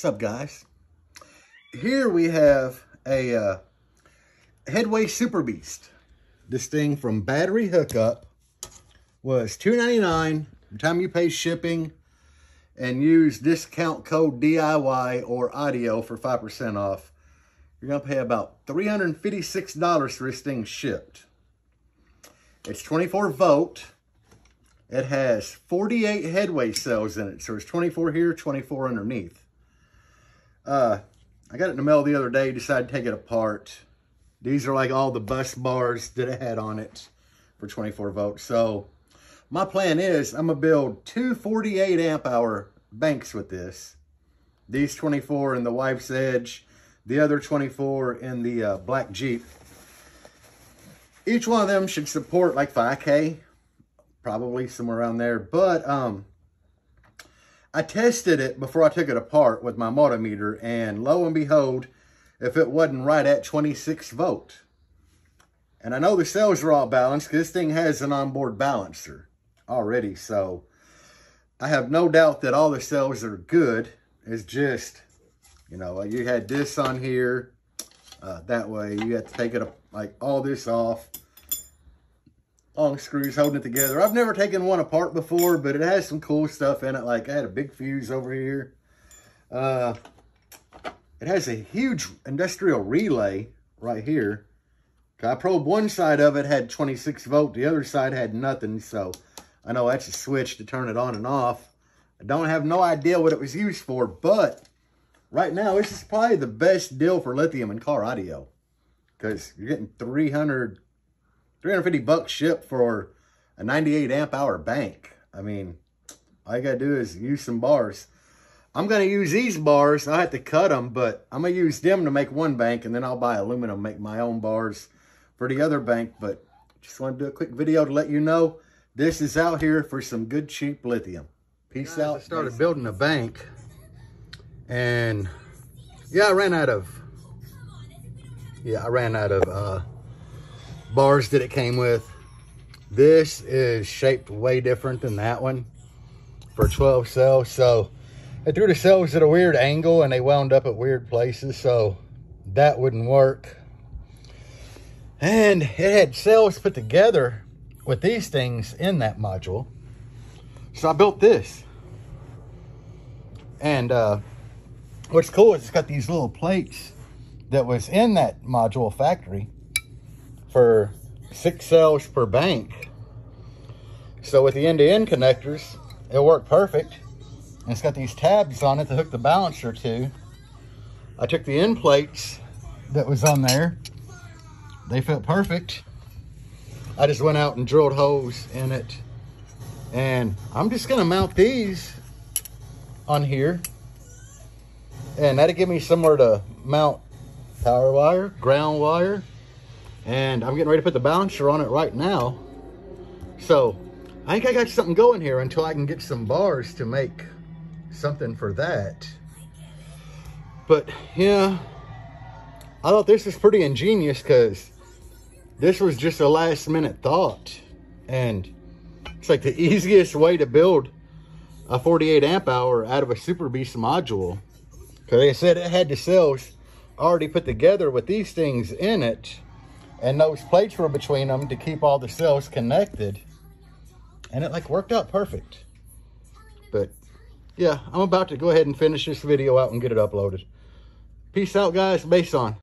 What's up, guys? Here we have a uh, Headway Super Beast. This thing from battery hookup was $2.99 the time you pay shipping and use discount code DIY or audio for 5% off. You're going to pay about $356 for this thing shipped. It's 24 volt. It has 48 headway cells in it. So it's 24 here, 24 underneath. Uh, I got it in the mail the other day, decided to take it apart. These are like all the bus bars that it had on it for 24 volts. So my plan is I'm gonna build two 48 amp hour banks with this. These 24 in the wife's edge, the other 24 in the uh, black Jeep. Each one of them should support like 5K, probably somewhere around there. But um, I tested it before I took it apart with my multimeter, and lo and behold, if it wasn't right at 26 volt. And I know the cells are all balanced because this thing has an onboard balancer already. So I have no doubt that all the cells are good. It's just, you know, you had this on here. Uh, that way you have to take it, like all this off. Long screws holding it together. I've never taken one apart before, but it has some cool stuff in it. Like I had a big fuse over here. Uh, it has a huge industrial relay right here. I probed one side of it had 26 volt. The other side had nothing. So I know that's a switch to turn it on and off. I don't have no idea what it was used for, but right now, this is probably the best deal for lithium in car audio. Because you're getting 300, 350 bucks shipped for a 98 amp hour bank. I mean, all you gotta do is use some bars. I'm gonna use these bars. I have to cut them, but I'm gonna use them to make one bank, and then I'll buy aluminum, make my own bars for the other bank. But just want to do a quick video to let you know this is out here for some good cheap lithium. Peace Guys, out. I started building a bank and yeah, I ran out of, yeah, I ran out of uh, bars that it came with. This is shaped way different than that one for 12 cells. So I threw the cells at a weird angle and they wound up at weird places. So that wouldn't work. And it had cells put together with these things in that module. So I built this. And uh, what's cool is it's got these little plates that was in that module factory for six cells per bank. So with the end-to-end -end connectors, it worked perfect. And it's got these tabs on it to hook the balancer to. I took the end plates that was on there. They fit perfect. I just went out and drilled holes in it. And I'm just gonna mount these on here. And that'll give me somewhere to mount power wire, ground wire. And I'm getting ready to put the balancer on it right now. So I think I got something going here until I can get some bars to make something for that. But yeah, I thought this was pretty ingenious because this was just a last minute thought. And it's like the easiest way to build a 48 amp hour out of a Super Beast module. Because they said it had the cells already put together with these things in it. And those plates were between them to keep all the cells connected. And it like worked out perfect. But yeah, I'm about to go ahead and finish this video out and get it uploaded. Peace out guys, bass on.